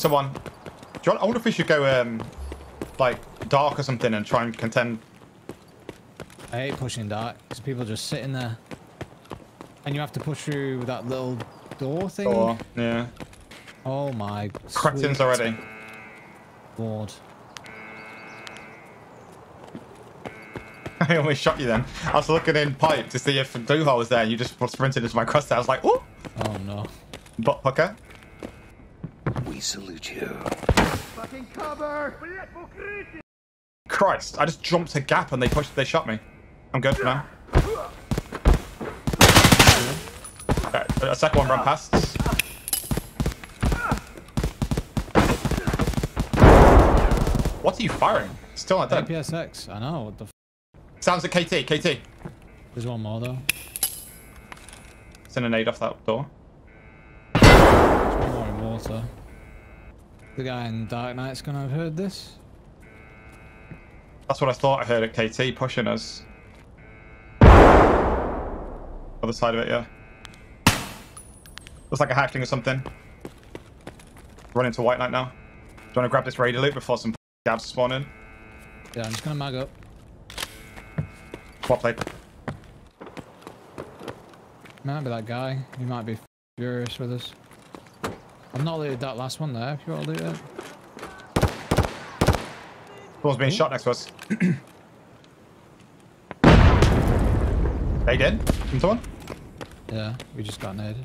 someone. Do you want, I wonder if we should go um, like dark or something and try and contend. I hate pushing dark because people just sitting there. And you have to push through that little door thing. Or yeah, Oh my. cretins already. Lord. I almost shot you then. I was looking in pipe to see if Duhar was there. and You just sprinted into my crosshair. I was like, oh, Oh no. butt pucker. We salute you. Christ! I just jumped a gap and they pushed. They shot me. I'm good for now. Okay, a second one ran past. What are you firing? Still not dead. APSX. I know. What the f Sounds like KT. KT. There's one more though. Send a nade off that door. There's one more in water. The guy in Dark Knight's gonna have heard this. That's what I thought I heard at KT pushing us. Other side of it, yeah. Looks like a hatchling or something. Run into White Knight now. Do you want to grab this raider loot before some gabs spawn in? Yeah, I'm just gonna mag up. What plate? Might be that guy. He might be furious with us. I've not looted that last one there. If you want to loot it. Someone's being shot next to us. they did? From someone? Yeah, we just got naded.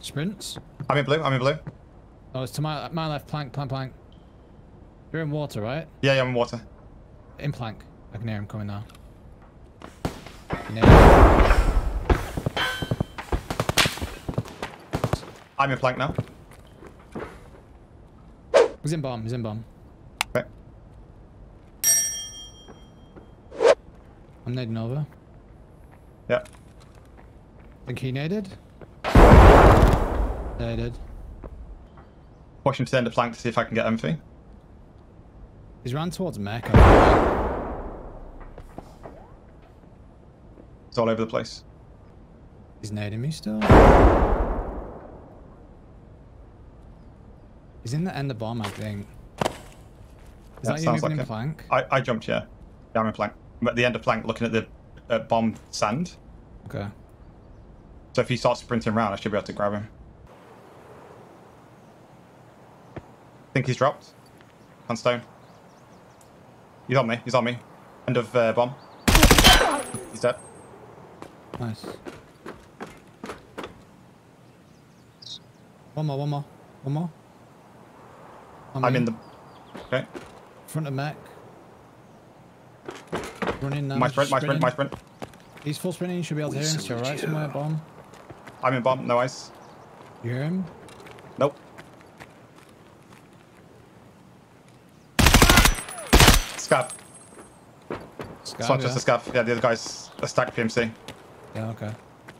Sprints. I'm in blue. I'm in blue. Oh, it's to my my left. Plank, plank, plank. You're in water, right? Yeah, yeah, I'm in water. In plank. I can hear him coming now. I'm in plank now. He's in bomb. He's in bomb. Okay. I'm nading over. Yeah. Think he naded? Yeah, he did. Push him to the end of plank to see if I can get anything. He's ran towards mech. It's all over the place. He's nading me still. He's in the end of bomb, I think. Is Yeah, that you moving like in it. plank? I, I jumped, yeah. Yeah, I'm in plank. I'm at the end of plank looking at the uh, bomb sand. Okay. So if he starts sprinting around, I should be able to grab him. think he's dropped. On stone. He's on me. He's on me. End of uh, bomb. He's dead. Nice. One more, one more, one more. On I'm me. in the... Okay. front of mech. Running now. My just sprint, my sprint, my sprinting. sprint. He's full sprinting. You should be able to We hear him. Still salute right you. somewhere. Bomb. I'm in bomb. No ice. You hear him? Nope. Scab. It's Scav, not just a scab. Yeah, the other guy's a stack PMC. Yeah. Okay.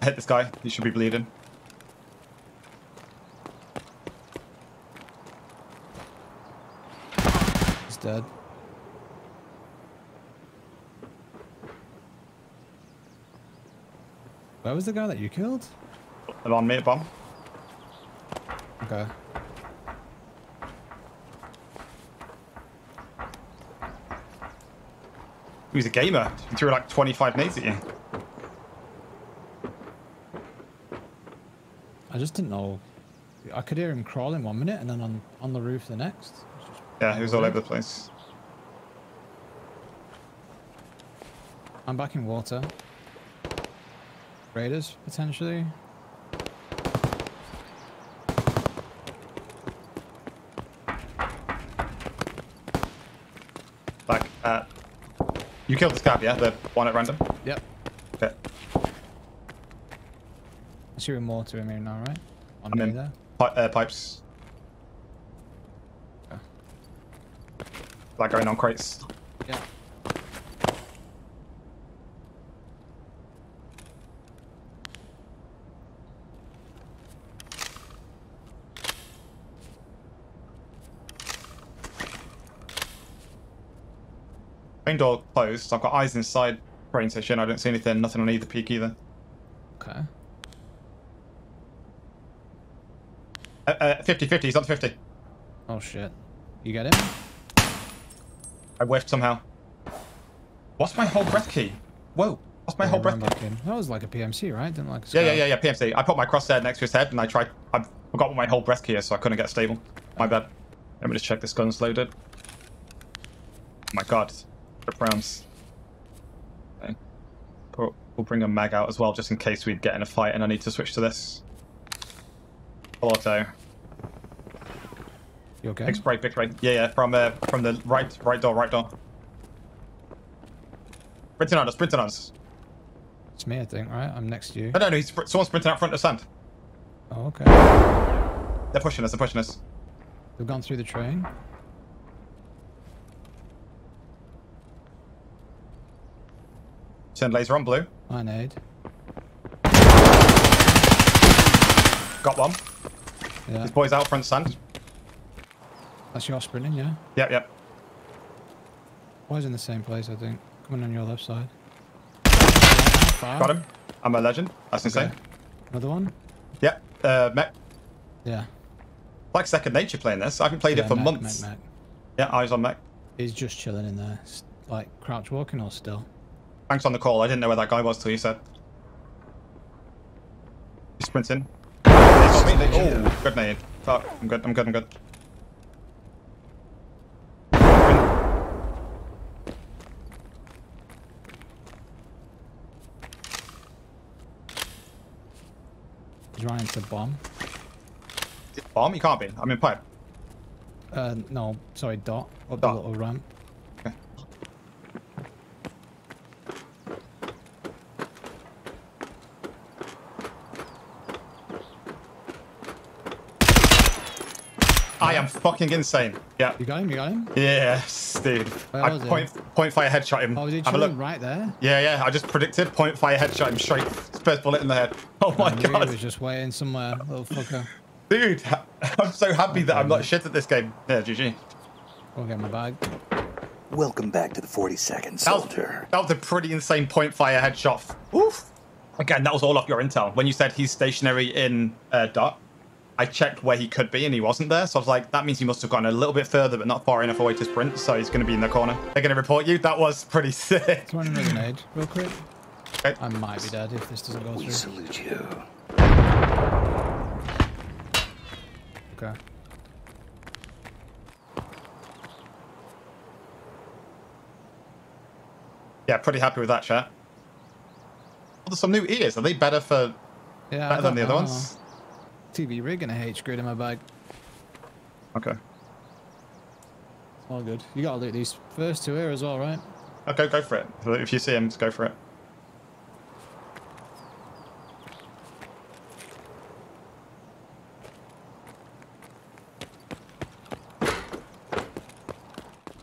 I hit this guy. He should be bleeding. Dead. Where was the guy that you killed? And on me at bomb. Okay. He was a gamer. He threw like 25 nades at you. I just didn't know. I could hear him crawling one minute and then on, on the roof the next. Yeah, he was all over the place. I'm back in water. Raiders, potentially. Like, uh, you killed the Scav, yeah? The one at random? Yep. Okay. I see him water in here now, right? On I'm in. there. Pi uh, pipes. Like going on crates. Yeah. Main door closed. I've got eyes inside train station. I don't see anything. Nothing on either peak either. Okay. Uh, uh, 50 50. He's on 50. Oh shit. You got him? I whiffed somehow. What's my whole breath key? Whoa. What's my Yeah, whole breath key? That was like a PMC, right? Didn't like a Yeah, yeah, yeah, yeah, PMC. I put my crosshair next to his head and I tried. I forgot what my whole breath key is, so I couldn't get stable. My bad. Let me just check this gun's loaded. Oh my god. Rip rounds. Okay. We'll bring a mag out as well, just in case we get in a fight and I need to switch to this. Auto. You okay? Big spray, big spray. Yeah, yeah, from uh, from the right, right door, right door. Sprinting on us, sprinting on us. It's me, I think, right? I'm next to you. No, no, no, he's spr- someone's sprinting out front of sand. Oh, okay. They're pushing us, they're pushing us. They've gone through the train. Send laser on blue. I nade. Got one. Yeah. This boy's out front sand. That's your sprinting, yeah? Yep, yep. Boys in the same place, I think. Coming on your left side. Fire. Got him. I'm a legend. That's insane. Another one? Yep. Uh, mech. Yeah. Like second nature playing this. I haven't played yeah, it for mech, months. Mech, mech. Yeah, eyes on mech. He's just chilling in there. Like, crouch walking or still? Thanks on the call. I didn't know where that guy was till you said. He's sprinting. They got me. They- Oh, good nade. Fuck. I'm good. I'm good. I'm good. Into bomb. Bomb? You can't be. I'm in pipe. Uh, no, sorry, dot. Up Dot. the little ramp. Okay. I am fucking insane. Yeah. You got him? You got him? Yes, dude. Where I he? point, point fire headshot him. Oh, was he Have a look. right there? Yeah, yeah. I just predicted point fire headshot him straight. First bullet in the head. Oh my I knew god. He was just waiting somewhere, little fucker. Dude, I'm so happy that I'm not shit at this game. Yeah, GG. Go get my bag. Welcome back to the 42nd That was, Soldier. that was a pretty insane point fire headshot. Oof. Again, that was all off your intel. When you said he's stationary in uh, dot, I checked where he could be and he wasn't there. So I was like, that means he must have gone a little bit further, but not far enough away to sprint. So he's going to be in the corner. They're going to report you. That was pretty sick. Throw another nade, real quick. Okay. I might be dead if this doesn't go We through. salute you. Okay. Yeah, pretty happy with that chat. Well, there's some new ears. Are they better for Yeah. Better than the don't other know. ones? TV rig and a H grid in my bag. Okay. All good. You gotta loot these first two here as well, right? Okay, go for it. If you see him, just go for it.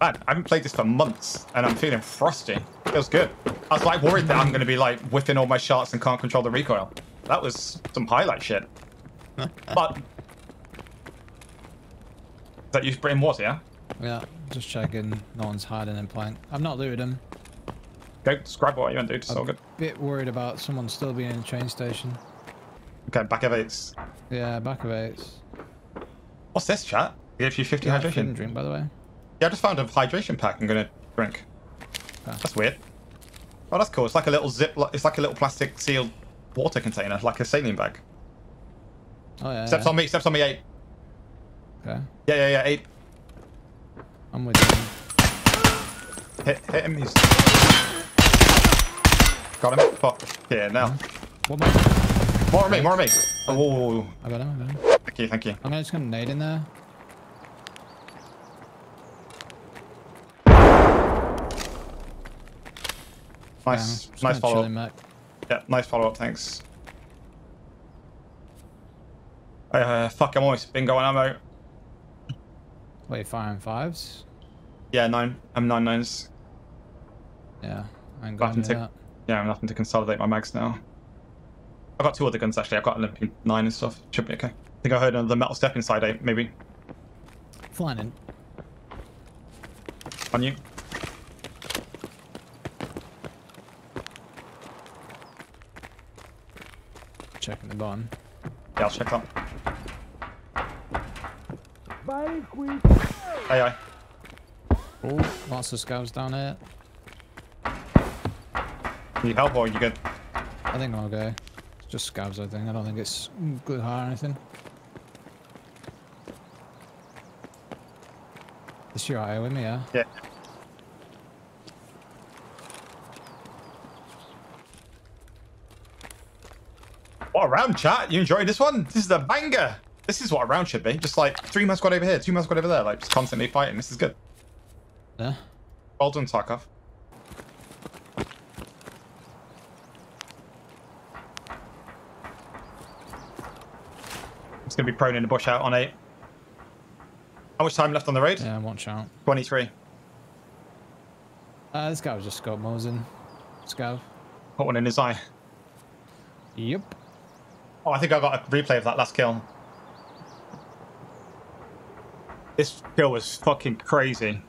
Man, I haven't played this for months, and I'm feeling frosty. Feels good. I was like worried that I'm going to be like whiffing all my shots and can't control the recoil. That was some highlight shit. but is that you spraying water? Yeah. Yeah. Just checking. No one's hiding in plank. I've not looted them. Go grab what you want, dude. It's all good. Bit worried about someone still being in the train station. Okay, back of eights. Yeah, back of eights. What's this, chat? Gives you 50 Yeah, hydration. drink, by the way. Yeah, I just found a hydration pack I'm gonna drink. Ah. That's weird. Oh, that's cool. It's like a little zip. It's like a little plastic sealed water container, like a saline bag. Oh yeah. Steps yeah. on me. Steps on me. Eight. Okay. Yeah, yeah, yeah. Eight. I'm with you. Hit, hit him. He's got him. Fuck. Yeah, now. What about? More on me. More on me. Oh, I got him. I got him. thank you, thank you. I'm gonna just gonna nade in there. Nice, nice follow up. Yeah, nice follow up. Thanks. Uh, fuck, I'm almost bingo on ammo. Wait, firing fives? Yeah, nine. I'm nine nines. Yeah, I'm Button got any tick. of that. Yeah, I'm having to consolidate my mags now. I've got two other guns actually. I've got an MP9 and stuff. Should be okay. I think I heard another metal step inside eight, maybe. Flying in. On you. Checking the button. Yeah, I'll check that. Aye, aye. Oh, lots of scouts down here. Need help or you good? I think I'm okay. It's just scavs, I think. I don't think it's good high or anything. Is you right with me, yeah? Yeah. What a round, chat. You enjoyed this one? This is a banger. This is what a round should be. Just like three man squad over here, two man squad over there, like just constantly fighting. This is good. Yeah. Well done, Tarkov. It's gonna be prone in the bush out on eight. How much time left on the road? Yeah, watch out. 23. Uh, this guy was just Scott Mosin. Scav. Put one in his eye. Yep. Oh, I think I got a replay of that last kill. This kill was fucking crazy.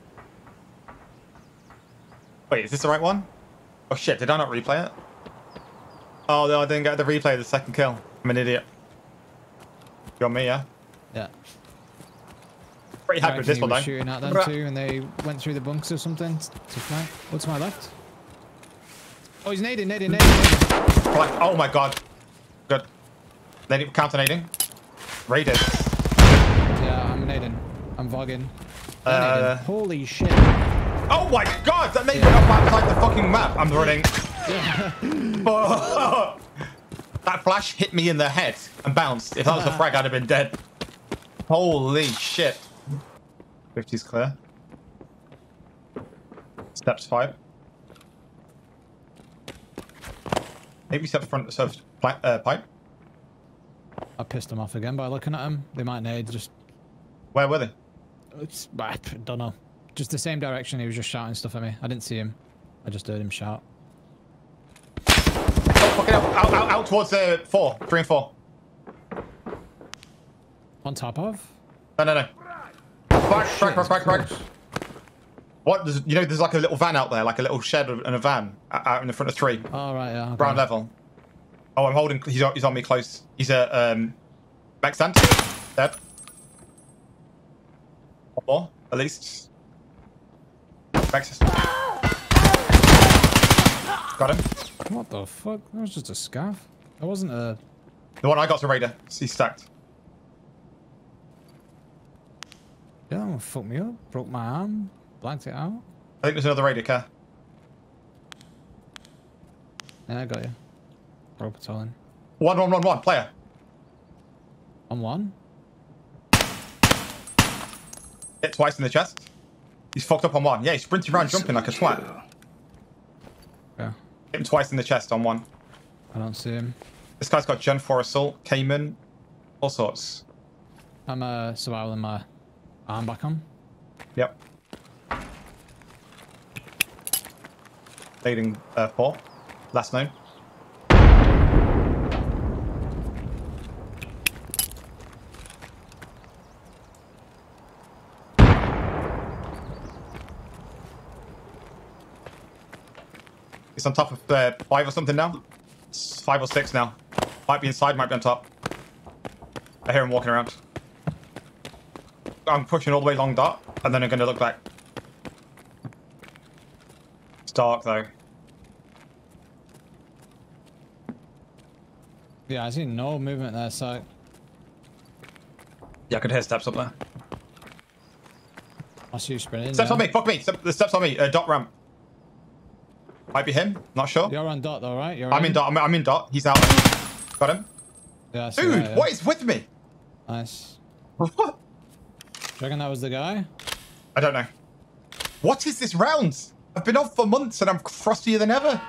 Wait, is this the right one? Oh shit, did I not replay it? Oh no, I didn't get the replay of the second kill. I'm an idiot. You on me, yeah? Yeah. Pretty happy with this He one was though. shooting at them too, and they went through the bunks or something. To flank. What's my left? Oh, he's nading, nading, nading, nading. Oh my god. Nading, counter nading. Raided. Yeah, I'm nading. I'm vogging. Uh. Holy shit. Oh my god, that made me up outside the fucking map. I'm running. that flash hit me in the head and bounced. If that was a frag, I'd have been dead. Holy shit. 50's clear. Steps five. Maybe step front of uh, pipe. Pissed them off again by looking at them. They might nade just. Where were they? It's, I don't know. Just the same direction. He was just shouting stuff at me. I didn't see him. I just heard him shout. Oh, fucking. Out, out, out towards uh, four. Three and four. On top of? No, no, no. Back, back, back, back, back. What? There's, you know, there's like a little van out there, like a little shed and a van out in the front of three, All right, yeah. okay. ground level. Oh, I'm holding. He's on, he's on me close. He's a um, back stand. Dead. One more, at least. Back. Got him. What the fuck? That was just a Scav. That wasn't a. The one I got to Raider. He's stacked. Yeah, that one fucked me up. Broke my arm. Blanked it out. I think there's another Raider car. Yeah, I got you. Pro patrolling. One, one, one, one. Player. On one? Hit twice in the chest. He's fucked up on one. Yeah, he's sprinting around, jumping like a swat. Yeah. Hit him twice in the chest on one. I don't see him. This guy's got Gen 4 assault, Cayman, all sorts. I'm uh, surviving my arm back on. Yep. Leading uh. Last known. It's on top of uh, five or something now. It's five or six now. Might be inside, might be on top. I hear him walking around. I'm pushing all the way long dot, and then I'm going to look back. It's dark though. Yeah, I see no movement there, so. Yeah, I could hear steps up there. I see you sprinting. Steps on me, fuck me. Step, the steps on me. Uh, dot ramp. Might be him. Not sure. You're on dot though, right? You're I'm in dot. I'm, I'm in dot. He's out. Got him. Yeah, Dude, that, yeah. what is with me? Nice. What? Do you reckon that was the guy? I don't know. What is this round? I've been off for months and I'm frostier than ever.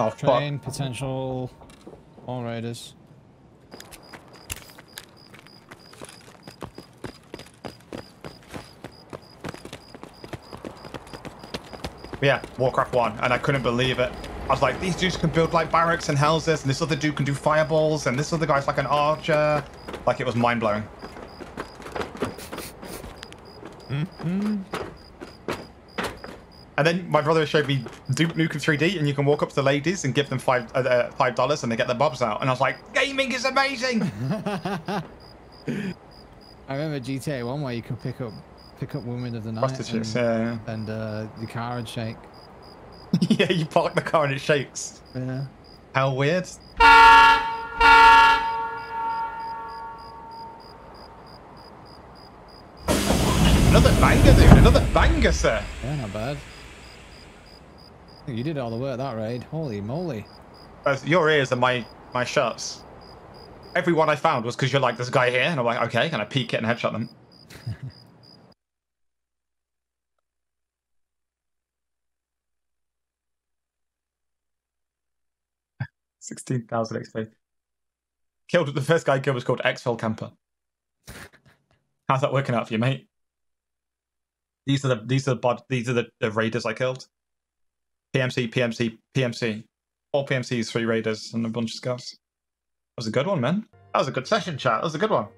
Oh, fuck. Train, potential. All raiders. Yeah, Warcraft 1, and I couldn't believe it. I was like, these dudes can build like barracks and houses, and this other dude can do fireballs, and this other guy's like an archer. Like, it was mind blowing. And then my brother showed me Duke Nukem 3D, and you can walk up to the ladies and give them five uh, uh, five dollars, and they get their bobs out. And I was like, gaming is amazing. I remember GTA One where you could pick up pick up women of the night Prostitutes, and, yeah, and uh, the car would shake. yeah. yeah, you park the car and it shakes. Yeah. How weird. Another banger, dude. Another banger, sir. Yeah, not bad. You did all the work that raid. Holy moly. As your ears are my my shots. Everyone I found was because you're like, this guy here, and I'm like, okay, can I peek it and headshot them? Sixteen thousand XP. Killed the first guy I killed was called Exfil Camper. How's that working out for you, mate? These are the these are the bod, these are the, the raiders I killed. PMC, PMC, PMC. All PMCs, three raiders, and a bunch of scouts. That was a good one, man. That was a good session, chat. That was a good one.